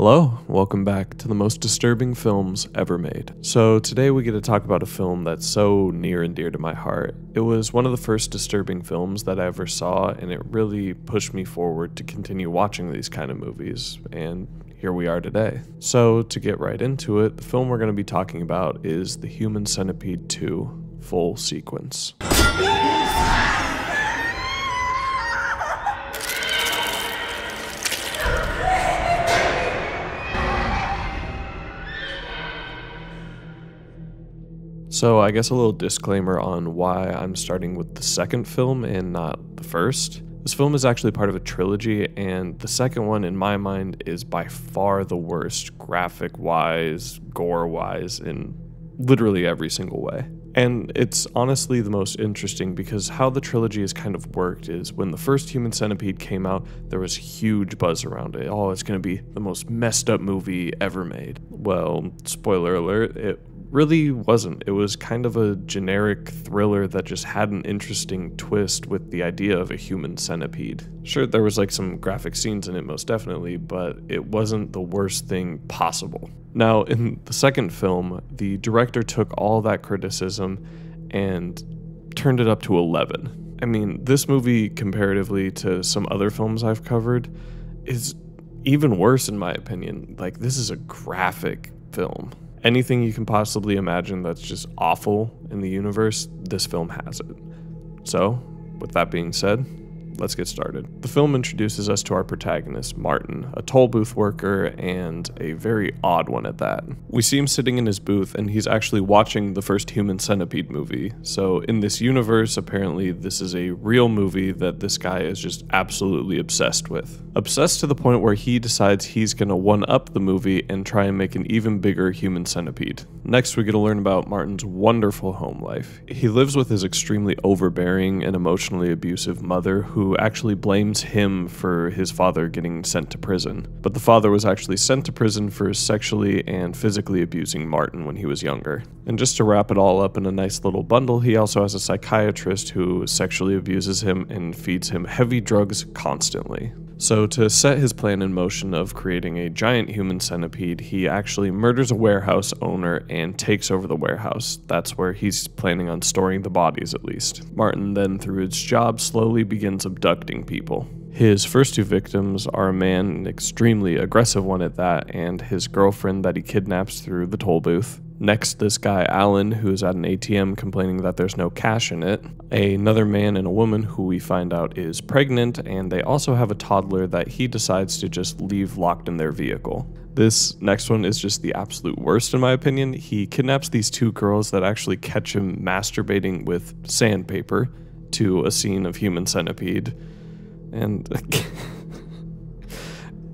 Hello, welcome back to the most disturbing films ever made. So, today we get to talk about a film that's so near and dear to my heart. It was one of the first disturbing films that I ever saw, and it really pushed me forward to continue watching these kind of movies, and here we are today. So, to get right into it, the film we're going to be talking about is The Human Centipede 2 Full Sequence. So, I guess a little disclaimer on why I'm starting with the second film and not the first. This film is actually part of a trilogy, and the second one, in my mind, is by far the worst graphic wise, gore wise, in literally every single way. And it's honestly the most interesting because how the trilogy has kind of worked is when the first Human Centipede came out, there was huge buzz around it. Oh, it's going to be the most messed up movie ever made. Well, spoiler alert, it really wasn't. It was kind of a generic thriller that just had an interesting twist with the idea of a human centipede. Sure, there was like some graphic scenes in it, most definitely, but it wasn't the worst thing possible. Now, in the second film, the director took all that criticism and turned it up to 11. I mean, this movie, comparatively to some other films I've covered, is even worse in my opinion. Like, this is a graphic film anything you can possibly imagine that's just awful in the universe, this film has it. So, with that being said, let's get started. The film introduces us to our protagonist, Martin, a toll booth worker and a very odd one at that. We see him sitting in his booth and he's actually watching the first Human Centipede movie. So, in this universe, apparently, this is a real movie that this guy is just absolutely obsessed with. Obsessed to the point where he decides he's gonna one up the movie and try and make an even bigger Human Centipede. Next, we get to learn about Martin's wonderful home life. He lives with his extremely overbearing and emotionally abusive mother who actually blames him for his father getting sent to prison. But the father was actually sent to prison for sexually and physically abusing Martin when he was younger. And just to wrap it all up in a nice little bundle, he also has a psychiatrist who sexually abuses him and feeds him heavy drugs constantly. So, to set his plan in motion of creating a giant human centipede, he actually murders a warehouse owner and takes over the warehouse. That's where he's planning on storing the bodies, at least. Martin then, through his job, slowly begins abducting people. His first two victims are a man, an extremely aggressive one at that, and his girlfriend that he kidnaps through the toll booth. Next, this guy, Alan, who's at an ATM complaining that there's no cash in it. Another man and a woman who we find out is pregnant, and they also have a toddler that he decides to just leave locked in their vehicle. This next one is just the absolute worst, in my opinion. He kidnaps these two girls that actually catch him masturbating with sandpaper to a scene of human centipede. And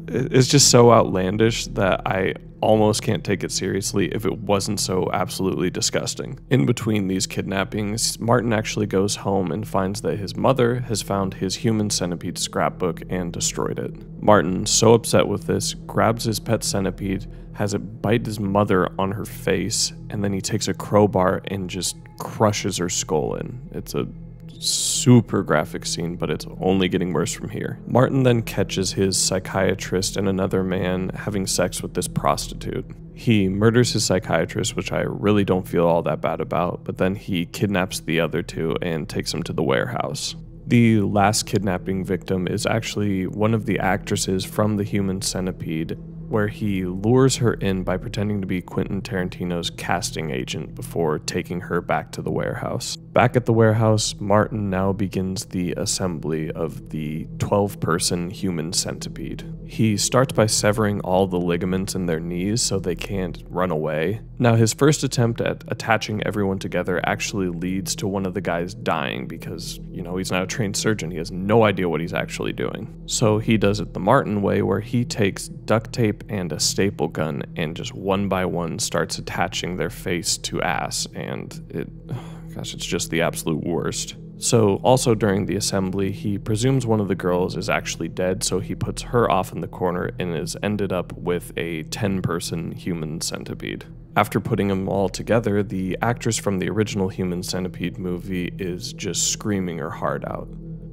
it's just so outlandish that I almost can't take it seriously if it wasn't so absolutely disgusting. In between these kidnappings, Martin actually goes home and finds that his mother has found his human centipede scrapbook and destroyed it. Martin, so upset with this, grabs his pet centipede, has it bite his mother on her face, and then he takes a crowbar and just crushes her skull in. It's a super graphic scene, but it's only getting worse from here. Martin then catches his psychiatrist and another man having sex with this prostitute. He murders his psychiatrist, which I really don't feel all that bad about, but then he kidnaps the other two and takes them to the warehouse. The last kidnapping victim is actually one of the actresses from The Human Centipede where he lures her in by pretending to be Quentin Tarantino's casting agent before taking her back to the warehouse. Back at the warehouse, Martin now begins the assembly of the 12 person human centipede. He starts by severing all the ligaments in their knees so they can't run away. Now, his first attempt at attaching everyone together actually leads to one of the guys dying because, you know, he's not a trained surgeon. He has no idea what he's actually doing. So he does it the Martin way, where he takes duct tape and a staple gun and just one by one starts attaching their face to ass, and it Gosh, it's just the absolute worst. So, also during the assembly, he presumes one of the girls is actually dead, so he puts her off in the corner and is ended up with a 10 person human centipede. After putting them all together, the actress from the original Human Centipede movie is just screaming her heart out.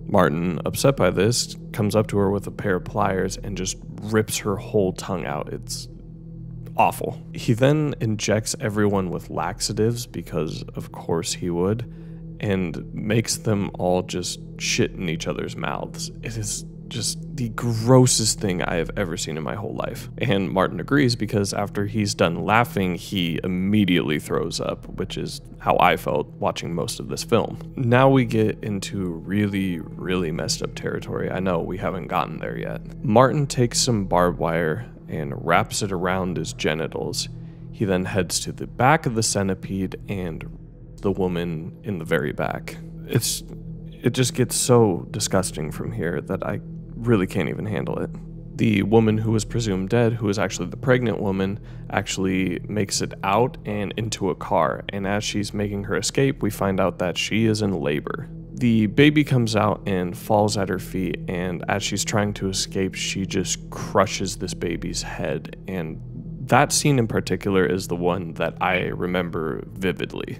Martin, upset by this, comes up to her with a pair of pliers and just rips her whole tongue out. It's awful. He then injects everyone with laxatives because, of course, he would, and makes them all just shit in each other's mouths. It is just the grossest thing I have ever seen in my whole life. And Martin agrees because after he's done laughing, he immediately throws up, which is how I felt watching most of this film. Now we get into really, really messed up territory. I know we haven't gotten there yet. Martin takes some barbed wire and wraps it around his genitals. He then heads to the back of the centipede and the woman in the very back. It's it just gets so disgusting from here that I really can't even handle it. The woman who was presumed dead, who is actually the pregnant woman, actually makes it out and into a car. And as she's making her escape, we find out that she is in labor. The baby comes out and falls at her feet, and as she's trying to escape, she just crushes this baby's head. And that scene in particular is the one that I remember vividly.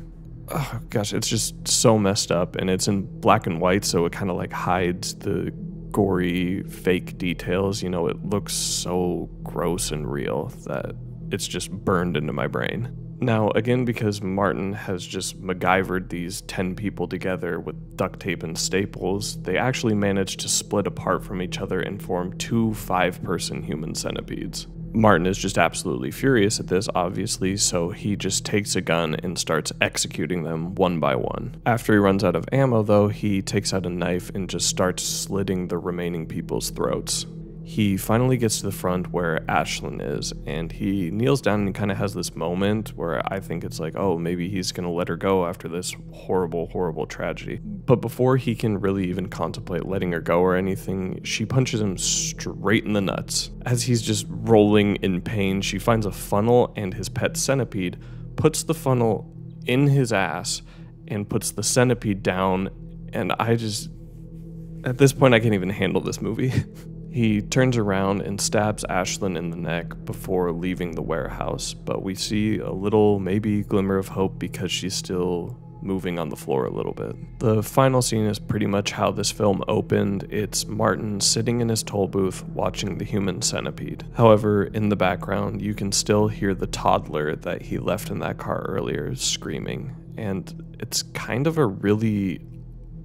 Oh gosh, it's just so messed up, and it's in black and white, so it kind of like hides the gory fake details. You know, it looks so gross and real that it's just burned into my brain. Now, again, because Martin has just MacGyvered these 10 people together with duct tape and staples, they actually managed to split apart from each other and form two five person human centipedes. Martin is just absolutely furious at this, obviously, so he just takes a gun and starts executing them one by one. After he runs out of ammo, though, he takes out a knife and just starts slitting the remaining people's throats he finally gets to the front where Ashlyn is, and he kneels down and kind of has this moment where I think it's like, oh, maybe he's going to let her go after this horrible, horrible tragedy. But before he can really even contemplate letting her go or anything, she punches him straight in the nuts. As he's just rolling in pain, she finds a funnel and his pet centipede, puts the funnel in his ass, and puts the centipede down. And I just, at this point, I can't even handle this movie. He turns around and stabs Ashlyn in the neck before leaving the warehouse, but we see a little, maybe, glimmer of hope because she's still moving on the floor a little bit. The final scene is pretty much how this film opened. It's Martin sitting in his toll booth watching the human centipede. However, in the background, you can still hear the toddler that he left in that car earlier screaming. And it's kind of a really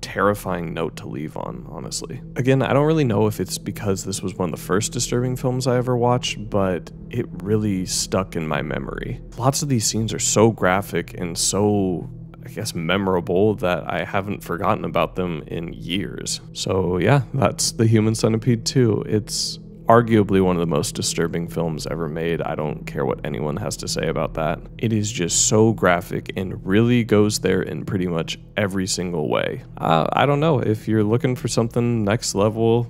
terrifying note to leave on, honestly. Again, I don't really know if it's because this was one of the first disturbing films I ever watched, but it really stuck in my memory. Lots of these scenes are so graphic and so I guess memorable that I haven't forgotten about them in years. So yeah, that's The Human Centipede 2. It's arguably one of the most disturbing films ever made. I don't care what anyone has to say about that. It is just so graphic and really goes there in pretty much every single way. Uh, I don't know. If you're looking for something next level,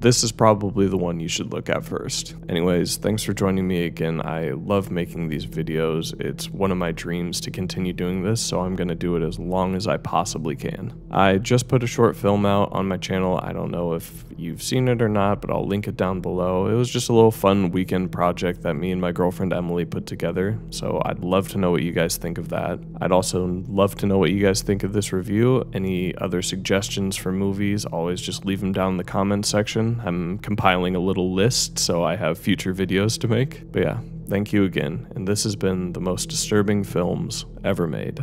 this is probably the one you should look at first. Anyways, thanks for joining me again. I love making these videos. It's one of my dreams to continue doing this, so I'm going to do it as long as I possibly can. I just put a short film out on my channel. I don't know if you've seen it or not, but I'll link it down below. It was just a little fun weekend project that me and my girlfriend Emily put together, so I'd love to know what you guys think of that. I'd also love to know what you guys think of this review. Any other suggestions for movies, always just leave them down in the comments section. I'm compiling a little list so I have future videos to make. But yeah, thank you again, and this has been the most disturbing films ever made.